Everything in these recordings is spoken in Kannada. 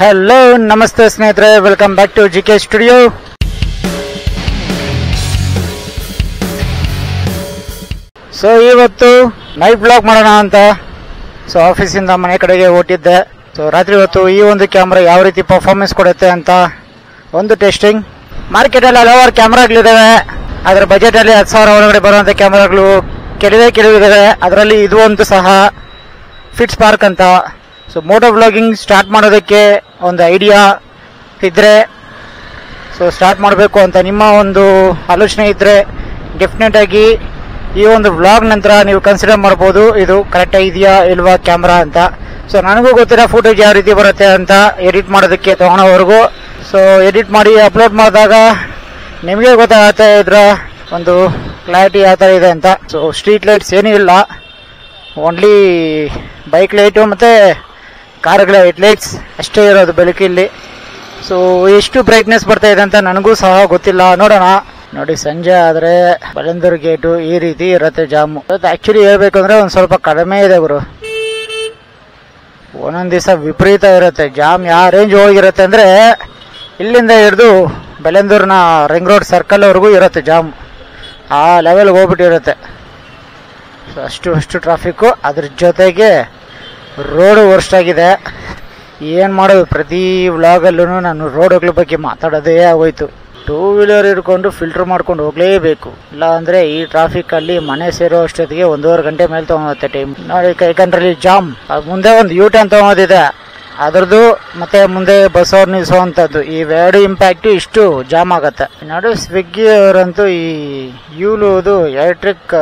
ಹಲೋ ನಮಸ್ತೆ ಸ್ನೇಹಿತರೆ. Welcome back to G K studio so ಇವತ್ತು ನೈಟ್ ಬ್ಲಾಗ್ ಮಾಡೋಣ ಅಂತ. ಸೊ ಆಫೀಸಿಂದ ಮನೆ ಕಡೆಗೆ ಹೊಟ್ಟಿದ್ದೆ ಸೊ ರಾತ್ರಿ ಹೊತ್ತು ಈ ಒಂದು ಕ್ಯಾಮ್ರಾ ಯಾವ ರೀತಿ ಪರ್ಫಾರ್ಮೆನ್ಸ್ ಕೊಡುತ್ತೆ ಅಂತ ಒಂದು ಟೆಸ್ಟಿಂಗ್ ಮಾರ್ಕೆಟಲ್ಲಿ ಹಲವಾರು ಕ್ಯಾಮ್ರಾಗಳಿದ್ದಾವೆ ಅದರ ಬಜೆಟಲ್ಲಿ ಹತ್ತು ಸಾವಿರ ಒಳಗಡೆ ಬರುವಂಥ ಕ್ಯಾಮ್ರಾಗಳು ಕೆಲವೇ ಕೆಲವಿದ್ದಾವೆ ಅದರಲ್ಲಿ ಇದು ಒಂದು ಸಹ ಫಿಟ್ಸ್ ಪಾರ್ಕ್ ಅಂತ. ಸೊ ಮೋಟೋ ಬ್ಲಾಗಿಂಗ್ ಸ್ಟಾರ್ಟ್ ಮಾಡೋದಕ್ಕೆ ಒಂದು ಐಡಿಯಾ ಇದ್ದರೆ ಸೊ ಸ್ಟಾರ್ಟ್ ಮಾಡಬೇಕು ಅಂತ ನಿಮ್ಮ ಒಂದು ಆಲೋಚನೆ ಇದ್ದರೆ ಡೆಫಿನೆಟ್ ಆಗಿ ಈ ಒಂದು ವ್ಲಾಗ್ ನಂತರ ನೀವು ಕನ್ಸಿಡರ್ ಮಾಡ್ಬೋದು. ಇದು ಕರೆಕ್ಟ್ ಇದೆಯಾ ಇಲ್ವಾ ಕ್ಯಾಮ್ರಾ ಅಂತ. ಸೊ ನನಗೂ ಗೊತ್ತಿರೋ ಫೋಟೋಗೆ ಯಾವ ರೀತಿ ಬರುತ್ತೆ ಅಂತ ಎಡಿಟ್ ಮಾಡೋದಕ್ಕೆ ತೊಗೊಳೋವರೆಗೂ ಸೊ ಎಡಿಟ್ ಮಾಡಿ ಅಪ್ಲೋಡ್ ಮಾಡಿದಾಗ ನಿಮಗೆ ಗೊತ್ತಾಗುತ್ತೆ ಇದ್ರ ಒಂದು ಕ್ಲಾರಿಟಿ ಯಾವ ಥರ ಇದೆ ಅಂತ. ಸೊ ಸ್ಟ್ರೀಟ್ ಲೈಟ್ಸ್ ಏನೂ ಇಲ್ಲ. ಓನ್ಲಿ ಬೈಕ್ ಲೈಟು ಮತ್ತು ಕಾರ್ಗಳ ಲೈಟ್ಸ್ ಅಷ್ಟೇ ಇರೋದು ಬೆಳಕಿಲ್ಲಿ ಸೊ ಎಷ್ಟು ಬ್ರೈಟ್ನೆಸ್ ಬರ್ತಾ ಇದೆ ಅಂತ ನನಗೂ ಸಹ ಗೊತ್ತಿಲ್ಲ. ನೋಡೋಣ. ನೋಡಿ, ಸಂಜೆ ಆದರೆ ಬಲಂದೂರು ಗೇಟು ಈ ರೀತಿ ಇರುತ್ತೆ ಜಾಮು ಆ್ಯಕ್ಚುಲಿ ಹೇಳ್ಬೇಕು ಅಂದರೆ ಒಂದು ಸ್ವಲ್ಪ ಕಡಿಮೆ ಇದೆ ಗುರು. ಒಂದೊಂದು ದಿವಸ ವಿಪರೀತ ಇರುತ್ತೆ. ಜಾಮ್ ಯಾವ ರೇಂಜ್ ಹೋಗಿರುತ್ತೆ ಅಂದರೆ ಇಲ್ಲಿಂದ ಹಿಡಿದು ಬಲಂದೂರಿನ ರಿಂಗ್ ರೋಡ್ ಸರ್ಕಲ್ವರೆಗೂ ಇರುತ್ತೆ ಜಾಮ್ ಆ ಲೆವೆಲ್ಗೆ ಹೋಗ್ಬಿಟ್ಟಿರುತ್ತೆ. ಸೊ ಅಷ್ಟು ಅಷ್ಟು ಟ್ರಾಫಿಕ್ಕು ಅದ್ರ ಜೊತೆಗೆ ರೋಡು ವರ್ಸ್ಟ್ ಆಗಿದೆ ಏನು ಮಾಡೋದು? ಪ್ರತಿ ವ್ಲಾಗಲ್ಲೂ ನಾನು ರೋಡುಗಳ ಬಗ್ಗೆ ಮಾತಾಡೋದೇ ಆಗೋಯ್ತು. ಟೂ ವೀಲರ್ ಹಿಡ್ಕೊಂಡು ಫಿಲ್ಟರ್ ಮಾಡ್ಕೊಂಡು ಹೋಗಲೇಬೇಕು. ಇಲ್ಲ ಅಂದರೆ ಈ ಟ್ರಾಫಿಕ್ಕಲ್ಲಿ ಮನೆ ಸೇರೋ ಅಷ್ಟೊತ್ತಿಗೆ ಒಂದೂವರೆ ಗಂಟೆ ಮೇಲೆ ತೊಗೊಳುತ್ತೆ ಟೈಮ್ ನೋಡಿ ಕೈಕಂಡ್ರಲ್ಲಿ ಜಾಮ್ ಮುಂದೆ ಒಂದು ಯೂ ಟರ್ನ್ ತೊಗೊಳೋದಿದೆ ಅದರದ್ದು ಮತ್ತೆ ಮುಂದೆ ಬಸ್ ಅವ್ರು ನಿಲ್ಲಿಸುವಂಥದ್ದು ಈ ಎರಡು ಇಂಪ್ಯಾಕ್ಟು ಇಷ್ಟು ಜಾಮ್ ಆಗತ್ತೆ. ನೋಡು ಸ್ವಿಗ್ಗಿ ಅವರಂತೂ ಈ ಯೂಲುದು ಎಲೆಕ್ಟ್ರಿಕ್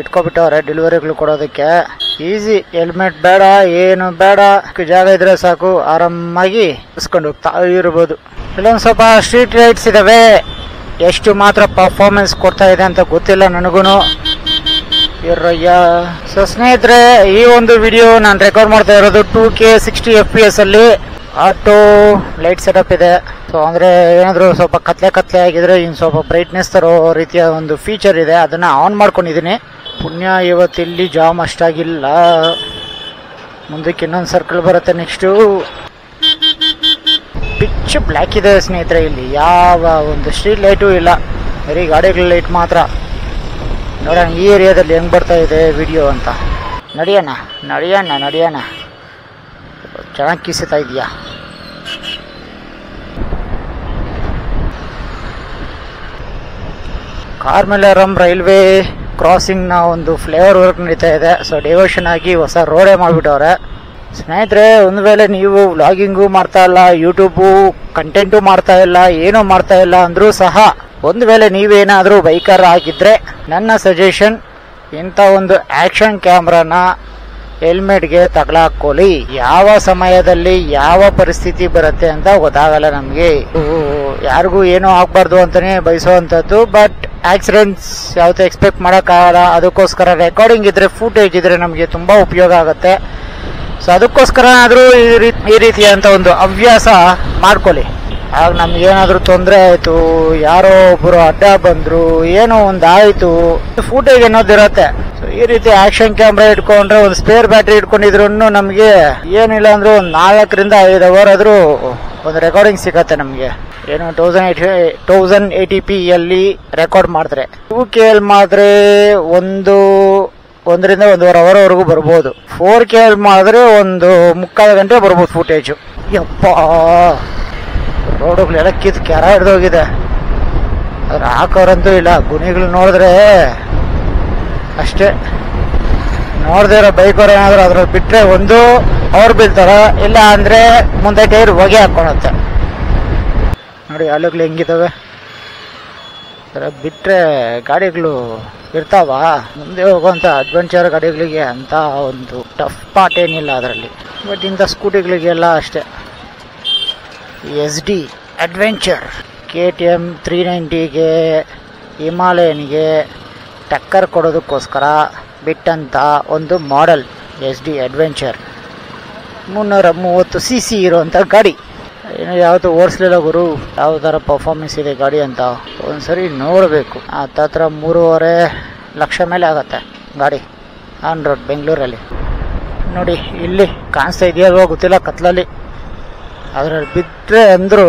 ಇಟ್ಕೊಬಿಟ್ಟವ್ರೆ ಡೆಲಿವರಿಗಳು ಕೊಡೋದಕ್ಕೆ. ಈಸಿ ಹೆಲ್ಮೆಟ್ ಬೇಡ, ಏನು ಬೇಡ. ಜಾಗ ಇದ್ರೆ ಸಾಕು, ಆರಾಮಾಗಿ ಇಸ್ಕೊಂಡು ಹೋಗ್ತಾ ಇರ್ಬೋದು. ಇಲ್ಲೊಂದು ಸ್ವಲ್ಪ ಸ್ಟ್ರೀಟ್ ಲೈಟ್ಸ್ ಇದಾವೆ. ಎಷ್ಟು ಮಾತ್ರ ಪರ್ಫಾರ್ಮೆನ್ಸ್ ಕೊಡ್ತಾ ಇದೆ ಅಂತ ಗೊತ್ತಿಲ್ಲ ನನಗೂ ಇರಯ್ಯ ಸೊ ಸ್ನೇಹಿತರೆ, ಈ ಒಂದು ವಿಡಿಯೋ ನಾನು ರೆಕಾರ್ಡ್ ಮಾಡ್ತಾ ಇರೋದು two K sixty F P S ಅಲ್ಲಿ. ಆಟೋ ಲೈಟ್ ಸೆಟಪ್ ಇದೆ. ಸೊ ಅಂದ್ರೆ ಏನಾದರೂ ಸ್ವಲ್ಪ ಕತ್ಲೆ ಕತ್ಲೆ ಆಗಿದ್ರೆ ಇನ್ನು ಸ್ವಲ್ಪ ಬ್ರೈಟ್ನೆಸ್ ತರೋ ರೀತಿಯ ಒಂದು ಫೀಚರ್ ಇದೆ. ಅದನ್ನ ಆನ್ ಮಾಡ್ಕೊಂಡಿದ್ದೀನಿ ಪುಣ್ಯ ಇವತ್ತಿಲ್ಲಿ ಜಾಮ್ ಅಷ್ಟಾಗಿಲ್ಲ. ಮುಂದಕ್ಕೆ ಇನ್ನೊಂದು ಸರ್ಕಲ್ ಬರುತ್ತೆ ನೆಕ್ಸ್ಟು ಪಿಚ್ ಬ್ಲ್ಯಾಕ್ ಇದೆ ಸ್ನೇಹಿತರೆ ಇಲ್ಲಿ. ಯಾವ ಒಂದು ಸ್ಟ್ರೀಟ್ ಲೈಟು ಇಲ್ಲ. ಬರೀ ಗಾಡಿಗಳ ಲೈಟ್ ಮಾತ್ರ. ನೋಡೋಣ, ಈ ಏರಿಯಾದಲ್ಲಿ ಹೆಂಗೆ ಬರ್ತಾ ಇದೆ ವಿಡಿಯೋ ಅಂತ. ನಡೆಯೋಣ ನಡೆಯೋಣ ನಡೆಯೋಣ. ಚೆನ್ನಾಗಿ ಕಿಸುತ್ತಾ ಇದೆಯಾ ಕಾರ್ಮೆಲರಂ ರೈಲ್ವೆ ಕ್ರಾಸಿಂಗ್ನ ಒಂದು ಫ್ಲೇವರ್ ವರ್ಕ್ ನಡೀತಾ ಇದೆ. ಸೊ ಡೈವರ್ಷನ್ ಆಗಿ ಹೊಸ ರೋಡೇ ಮಾಡಿಬಿಟ್ಟವ್ರೆ. ಸ್ನೇಹಿತರೆ, ಒಂದು ವೇಳೆ ನೀವು ವ್ಲಾಗಿಂಗು ಮಾಡ್ತಾ ಇಲ್ಲ ಯೂಟ್ಯೂಬು ಕಂಟೆಂಟು ಮಾಡ್ತಾ ಇಲ್ಲ, ಏನೂ ಮಾಡ್ತಾ ಇಲ್ಲ ಅಂದರೂ ಸಹ ಒಂದು ವೇಳೆ ನೀವೇನಾದರೂ ಬೈಕರ್ ಆಗಿದ್ದರೆ ನನ್ನ ಸಜೆಷನ್ ಇಂಥ ಒಂದು ಆ್ಯಕ್ಷನ್ ಕ್ಯಾಮ್ರಾನ ಹೆಲ್ಮೆಟ್ಗೆ ತಗಲಾಕೊಳ್ಳಿ ಯಾವ ಸಮಯದಲ್ಲಿ ಯಾವ ಪರಿಸ್ಥಿತಿ ಬರುತ್ತೆ ಅಂತ ಗೊತ್ತಾಗಲ್ಲ ನಮಗೆ. ಯಾರಿಗೂ ಏನೂ ಆಗಬಾರ್ದು ಅಂತಲೇ ಬಯಸುವಂಥದ್ದು ಬಟ್ ಆಕ್ಸಿಡೆಂಟ್ಸ್ ಯಾವತ್ತೂ ಎಕ್ಸ್ಪೆಕ್ಟ್ ಮಾಡೋಕ್ಕಾಗಲ್ಲ. ಅದಕ್ಕೋಸ್ಕರ ರೆಕಾರ್ಡಿಂಗ್ ಇದ್ದರೆ ಫೂಟೇಜ್ ಇದ್ದರೆ ನಮಗೆ ತುಂಬ ಉಪಯೋಗ ಆಗುತ್ತೆ. ಸೊ ಅದಕ್ಕೋಸ್ಕರ ಆದರೂ ಈ ರೀತಿ, ಈ ರೀತಿಯಾದಂಥ ಒಂದು ಹವ್ಯಾಸ ಮಾಡ್ಕೊಳ್ಳಿ ಆಗ ನಮ್ಗೆ ಏನಾದರೂ ತೊಂದರೆ ಆಯಿತು, ಯಾರೋ ಒಬ್ಬರು ಅಡ್ಡ ಬಂದರು, ಏನೋ ಒಂದು ಆಯಿತು, ಫೂಟೇಜ್ ಅನ್ನೋದಿರತ್ತೆ ಸೊ ಈ ರೀತಿ ಆಕ್ಷನ್ ಕ್ಯಾಮ್ರಾ ಇಟ್ಕೊಂಡ್ರೆ, ಒಂದು ಸ್ಪೇರ್ ಬ್ಯಾಟ್ರಿ ಇಟ್ಕೊಂಡಿದ್ರು ನಮಗೆ ಏನಿಲ್ಲ ಅಂದ್ರೆ ಒಂದು ನಾಲ್ಕರಿಂದ ಐದು ಅವರ್ ಆದರೂ ಒಂದು ರೆಕಾರ್ಡಿಂಗ್ ಸಿಗತ್ತೆ ನಮಗೆ. ಏನು thousand eight thousand eighty P ಅಲ್ಲಿ ರೆಕಾರ್ಡ್ ಮಾಡಿದ್ರೆ. ಟೂ ಕೆ ಎಲ್ ಮಾಡಿದ್ರೆ ಒಂದು, ಒಂದರಿಂದ ಒಂದೂವರೆ ಅವರ್ವರೆಗೂ ಬರ್ಬೋದು. ಫೋರ್ ಕೆ ಎಲ್ ಮಾಡಿದ್ರೆ ಒಂದು ಮುಕ್ಕಾಲು ಗಂಟೆ ಬರ್ಬೋದು ಫುಟೇಜು ಯಪ್ಪ! ರೋಡುಗಳೆಲ್ಲ ಕಿತ್ತು ಕೆರ ಹಿಡ್ದೋಗಿದೆ. ಅದ್ರ ಹಾಕೋರಂತೂ ಇಲ್ಲ. ಗುಣಿಗಳು ನೋಡಿದ್ರೆ ಅಷ್ಟೇ. ನೋಡದೇ ಇರೋ ಬೈಕವ್ರು ಏನಾದ್ರು ಅದ್ರಲ್ಲಿ ಬಿಟ್ಟರೆ ಒಂದು ಅವ್ರು ಬೀಳ್ತಾರ, ಇಲ್ಲ ಅಂದ್ರೆ ಮುಂದೆ ಟೈರ್ ಹೊಗೆ ಹಾಕೊಳತ್ತೆ. ನೋಡಿ ಅಲ್ಲುಗಳು ಹೆಂಗಿದಾವೆ. ಸರ ಬಿಟ್ರೆ ಗಾಡಿಗಳು ಇರ್ತಾವ. ಮುಂದೆ ಹೋಗುವಂಥ ಅಡ್ವೆಂಚರ್ ಗಾಡಿಗಳಿಗೆ ಅಂತ ಒಂದು ಟಫ್ ಪಾರ್ಟ್ ಏನಿಲ್ಲ ಅದರಲ್ಲಿ. ಬಟ್ ಇಂಥ ಸ್ಕೂಟಿಗಳಿಗೆಲ್ಲ ಅಷ್ಟೇ. S D, adventure, K T M three ನೈಂಟಿಗೆ ಹಿಮಾಲಯನ್ಗೆ ಟಕ್ಕರ್ ಕೊಡೋದಕ್ಕೋಸ್ಕರ ಬಿಟ್ಟಂಥ ಒಂದು ಮಾಡೆಲ್, ಎಸ್ ಡಿ ಅಡ್ವೆಂಚರ್. ಮುನ್ನೂರ ಮೂವತ್ತು ಸಿ ಸಿ ಇರುವಂಥ ಗಾಡಿ. ಏನು ಯಾವುದು ಓಡಿಸ್ಲಿಲ್ಲ ಗುರು ಯಾವ ಥರ ಪರ್ಫಾರ್ಮೆನ್ಸ್ ಇದೆ ಗಾಡಿ ಅಂತ ಒಂದ್ಸರಿ ನೋಡಬೇಕು. ಹತ್ತತ್ರ ಮೂರುವರೆ ಲಕ್ಷ ಮೇಲೆ ಆಗತ್ತೆ ಗಾಡಿ, ಆನ್ ರೋಡ್ ಬೆಂಗಳೂರಲ್ಲಿ. ನೋಡಿ, ಇಲ್ಲಿ ಕಾಣಿಸ್ತಾ ಇದೆಯಲ್ವೋ ಗೊತ್ತಿಲ್ಲ ಕತ್ಲಲ್ಲಿ. ಅದ್ರಲ್ಲಿ ಬಿದ್ದರೆ ಅಂದರೂ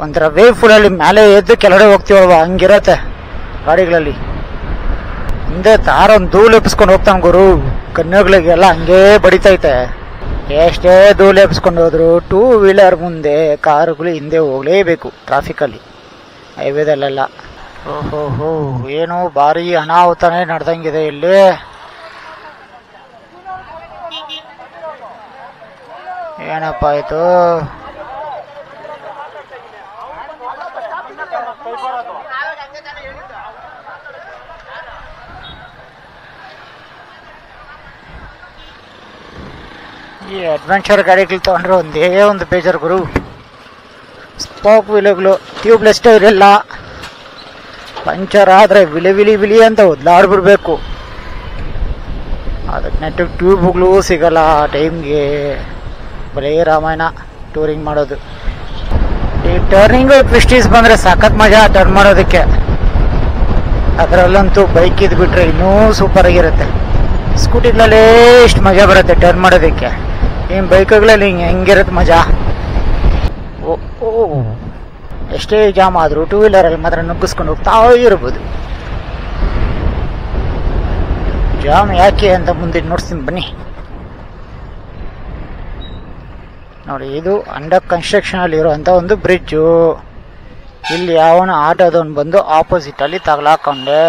ಒಂಥರ ವೇವ್ ಮೇಲೆ ಎದ್ದು ಕೆಳಗಡೆ ಹೋಗ್ತೀವಲ್ವ? ಹಂಗಿರತ್ತೆ ಗಾಡಿಗಳಲ್ಲಿ. ಹಿಂದೆ ತಾರೊಂದು ಧೂಳು ಎಪ್ಪಿಸ್ಕೊಂಡು ಹೋಗ್ತಾನೆ ಗುರು. ಕಣ್ಣುಗಳಿಗೆಲ್ಲ ಹಂಗೇ ಬಡಿತೈತೆ. ಎಷ್ಟೇ ಧೂಳು ಎಪ್ಸ್ಕೊಂಡು ಹೋದ್ರು ಟೂ ವೀಲರ್ ಮುಂದೆ ಕಾರುಗಳು ಹಿಂದೆ ಹೋಗಲೇಬೇಕು ಟ್ರಾಫಿಕಲ್ಲಿ ಹೈವೇದಲ್ಲೆಲ್ಲ ಓಹೋ ಹೋ ಏನೋ ಭಾರಿ ಅನಾಹುತನೇ ನಡೆದಂಗಿದೆ ಇಲ್ಲಿ. ಏನಪ್ಪ ಆಯ್ತು? ಈ ಅಡ್ವೆಂಚರ್ ಗಾಡಿಗಳು ತೊಗೊಂಡ್ರೆ ಒಂದೇ ಒಂದು ಬೇಜಾರು ಗುರು. ಸ್ಪಾಕ್ ವಿಲುಗಳು ಟ್ಯೂಬ್ಲೆಸ್ ಟೈರ್ ಇಲ್ಲ ಪಂಚರ್ ಆದರೆ ವಿಲಿ ವಿಲಿ ವಿಲಿ ಅಂತ ಒದ್ಲಾಡ್ಬಿಡ್ಬೇಕು ಅದಕ್ಕೆ ನೆಟ್ಟಿಗೆ ಟ್ಯೂಬ್ಗಳು ಸಿಗಲ್ಲ ಟೈಮ್ಗೆ ಬರೀ ರಾಮಾಯಣ ಟೂರಿಂಗ್ ಮಾಡೋದು. ಈ ಟರ್ನಿಂಗು ಟ್ವಿಸ್ಟೀಸ್ ಬಂದರೆ ಸಖತ್ ಮಜಾ ಟರ್ನ್ ಮಾಡೋದಕ್ಕೆ. ಅದರಲ್ಲಂತೂ ಬೈಕ್ ಇದ್ಬಿಟ್ರೆ ಇನ್ನೂ ಸೂಪರ್ ಆಗಿರುತ್ತೆ. ಸ್ಕೂಟಿಗಳಲ್ಲಿ ಇಷ್ಟು ಮಜಾ ಬರುತ್ತೆ ಟರ್ನ್ ಮಾಡೋದಕ್ಕೆ. ಇನ್ನು ಬೈಕ್ಗಳಲ್ಲಿ ಹಿಂಗೆ ಹೆಂಗಿರುತ್ತೆ ಮಜಾ? ಓ ಎಷ್ಟೇ ಜಾಮ್ ಆದರೂ ಟೂ ವೀಲರಲ್ಲಿ ಮಾತ್ರ ನುಗ್ಗಿಸ್ಕೊಂಡು ಹೋಗ್ತಾ ಇರ್ಬೋದು. ಜಾಮ್ ಯಾಕೆ ಅಂತ ಮುಂದೆ ನೋಡ್ತೀನಿ ಬನ್ನಿ. ನೋಡಿ, ಇದು ಅಂಡರ್ ಕನ್ಸ್ಟ್ರಕ್ಷನ್ ಅಲ್ಲಿ ಇರುವಂತ ಒಂದು ಬ್ರಿಡ್ಜ್ ಇಲ್ಲಿ ಯಾವನ ಆಟೋದವನು ಬಂದು ಆಪೋಸಿಟ್ ಅಲ್ಲಿ ತಗಲಾಕೊಂಡೆ.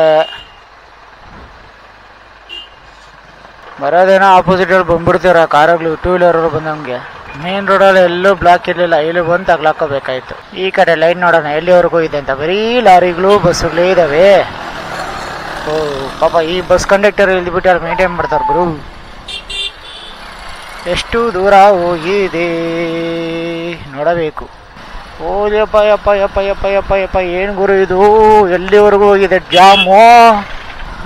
ಬರೋದೇನೋ ಆಪೋಸಿಟ್ ಅಲ್ಲಿ ಬಂದ್ಬಿಡ್ತೀರ, ಕಾರುಗಳು ಟೂ ವೀಲರ್ ಬಂದಂಗೆ ಮೇನ್ ರೋಡಲ್ಲಿ ಎಲ್ಲೂ ಬ್ಲಾಕ್ ಇರಲಿಲ್ಲ, ಇಲ್ಲಿ ಬಂದು ತಗ್ಲಾಕೋಬೇಕಾಯ್ತು. ಈ ಕಡೆ ಲೈನ್ ನೋಡೋಣ, ಎಲ್ಲಿವರೆಗೂ ಇದೆ ಅಂತ. ಬರೀ ಲಾರಿಗಳು, ಬಸ್ಸುಗಳೇ ಇದಾವೆ. ಓ, ಪಾಪ ಈ ಬಸ್ ಕಂಡಕ್ಟರ್ ಇಲ್ದ್ಬಿಟ್ಟು ಅಲ್ಲಿ ಮೇಂಟೈನ್ ಮಾಡ್ತಾರೆ ಗುರು? ಎಷ್ಟು ದೂರ ಹೋಗಿದೆ. ನೋಡಬೇಕು. ಓಲಿಯಪ್ಪ ಯಪ್ಪ ಯಪ್ಪ ಯಪ್ಪ ಯಪ್ಪ ಯಪ್ಪ ಏನು ಗುರು ಇದು? ಎಲ್ಲಿವರೆಗೂ ಹೋಗಿದೆ? ಜಾಮು?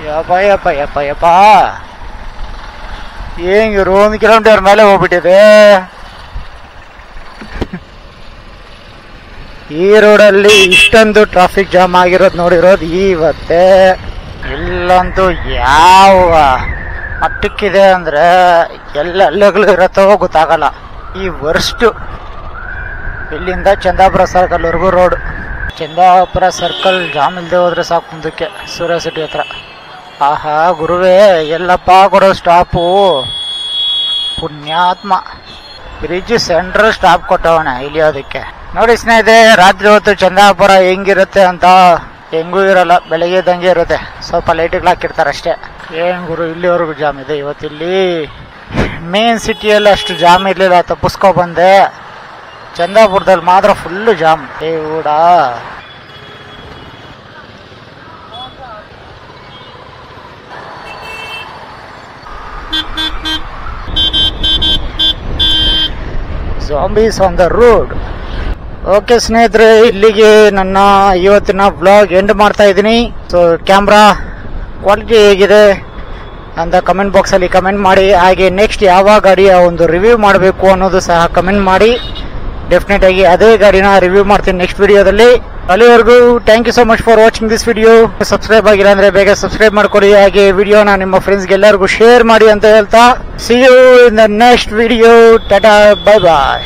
ಯಪ್ಪ ಯಪ್ಪ ಯಪ್ಪ ಯಪ್ಪ. ಇವರು ಒಂದು ಕಿಲೋಮೀಟರ್ ಮೇಲೆ ಹೋಗ್ಬಿಟ್ಟಿದೆ? ಈ ರೋಡಲ್ಲಿ ಇಷ್ಟೊಂದು ಟ್ರಾಫಿಕ್ ಜಾಮ್ ಆಗಿರೋದು ನೋಡಿರೋದು ಇವತ್ತೇ ಇಲ್ಲಂತೂ ಯಾವ ಮಟ್ಟಕ್ಕಿದೆ ಅಂದ್ರೆ ಎಲ್ಲ ಅಲ್ಲಗಳು ಇರತ್ತೋ ಗೊತ್ತಾಗಲ್ಲ. ಈ ವರ್ಸ್ಟು ಇಲ್ಲಿಂದ ಚಂದಾಪುರ ಸರ್ಕಲ್ವರೆಗೂ ರೋಡ್ ಚಂದಾಪುರ ಸರ್ಕಲ್ ಜಾಮ್ ಇಲ್ಲದೆ ಹೋದ್ರೆ ಸಾಕು ಮುಂದಕ್ಕೆ, ಸೂರ್ಯ ಸಿಟಿ ಹತ್ರ. ಆಹಾ, ಗುರುವೇ, ಎಲ್ಲಪ್ಪ ಕೊಡೋ ಸ್ಟಾಪು ಪುಣ್ಯಾತ್ಮ. ಬ್ರಿಡ್ಜ್ ಸೆಂಟ್ರಲ್ ಸ್ಟಾಪ್ ಕೊಟ್ಟವಣ ಇಳಿಯೋದಕ್ಕೆ ನೋಡಿ ಸ್ನೇಹಿತರೆ, ರಾತ್ರಿ ಹೊತ್ತು ಚಂದಾಪುರ ಹೆಂಗಿರುತ್ತೆ ಅಂತ ಹೆಂಗೂ ಇರಲ್ಲ, ಬೆಳಗ್ಗೆ ಇದ್ದಂಗೆ ಇರುತ್ತೆ. ಸ್ವಲ್ಪ ಲೈಟ್ಗಳು ಹಾಕಿರ್ತಾರೆ ಅಷ್ಟೇ. ಏನ್ ಗುರು, ಇಲ್ಲಿವರೆಗೂ ಜಾಮ್ ಇದೆ? ಇವತ್ತಿಲ್ಲಿ ಮೇನ್ ಸಿಟಿಯಲ್ಲಿ ಅಷ್ಟು ಜಾಮ್ ಇರಲಿಲ್ಲ. ತಪ್ಪಿಸ್ಕೊ ಬಂದೆ. ಚಂದಾಪುರದಲ್ಲಿ ಮಾತ್ರ ಫುಲ್ಲು ಜಾಮ್. ಏ ಊಡ zombies on the road okay ಸ್ನೇಹಿತರೆ, ಇಲ್ಲಿಗೆ ನನ್ನ ಇವತ್ತಿನ ಬ್ಲಾಗ್ ಎಂಡ್ ಮಾಡ್ತಾ ಇದ್ದೀನಿ. ಸೊ ಕ್ಯಾಮ್ರಾ ಕ್ವಾಲಿಟಿ ಹೇಗಿದೆ ಅಂತ ಕಮೆಂಟ್ ಬಾಕ್ಸಲ್ಲಿ ಕಮೆಂಟ್ ಮಾಡಿ. ಹಾಗೆ ನೆಕ್ಸ್ಟ್ ಯಾವ ಗಾಡಿಯ ಒಂದು ರಿವ್ಯೂ ಮಾಡಬೇಕು ಅನ್ನೋದು ಸಹ ಕಮೆಂಟ್ ಮಾಡಿ. ಡೆಫಿನೆಟ್ ಆಗಿ ಅದೇ ಗಾಡಿನ ರಿವ್ಯೂ ಮಾಡ್ತೀನಿ ನೆಕ್ಸ್ಟ್ ವಿಡಿಯೋದಲ್ಲಿ ಅಲ್ಲಿವರೆಗೂ thank you so much for watching this video subscribe ಆಗಿಲ್ಲ ಅಂದ್ರೆ ಬೇಗ ಸಬ್ಸ್ಕ್ರೈಬ್ ಮಾಡ್ಕೊಳ್ಳಿ. ಹಾಗೆ ವಿಡಿಯೋನ ನಿಮ್ಮ ಫ್ರೆಂಡ್ಸ್ಗೆ ಎಲ್ಲರಿಗೂ ಶೇರ್ ಮಾಡಿ ಅಂತ ಹೇಳ್ತಾ. See you in the next video Tata bye bye